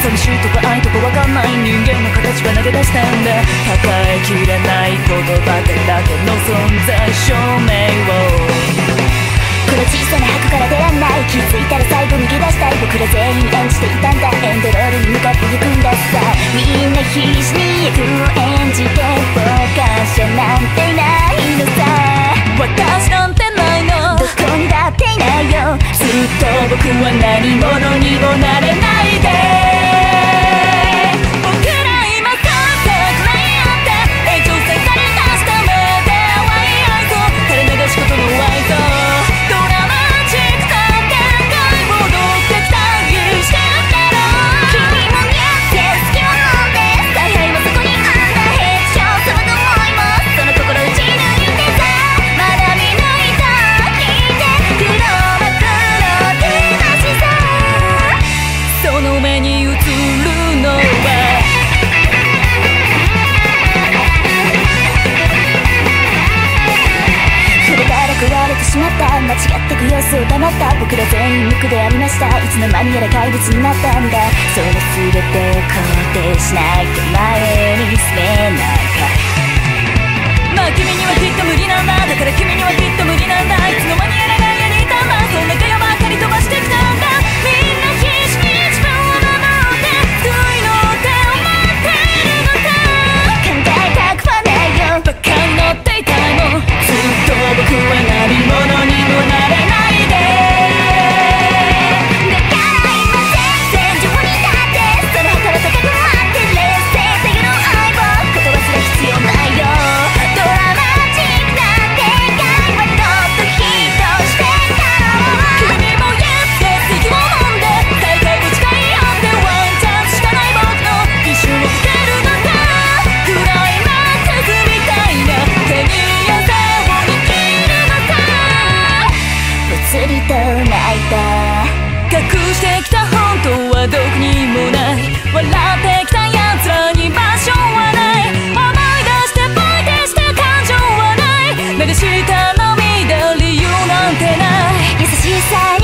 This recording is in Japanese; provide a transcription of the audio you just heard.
寂しいとか愛とかわかんない人間の形が投げ出したんだ。抱えきれない言葉でだけの存在証明を。この小さな箱から出らんない。気づいたら最後逃げ出したい。僕ら全員演じていたんだ。の目に映るのは。筆から食われてしまった。間違ってく様子を黙った。僕ら全員無垢でありました。いつの間にやら怪物になったんだ。その全てを肯定しないと前に進めないか。まあ君には隠してきた本当はどこにもない。笑ってきた奴らに場所はない。思い出してポイてして感情はない。慣れした涙理由なんてない。優しさ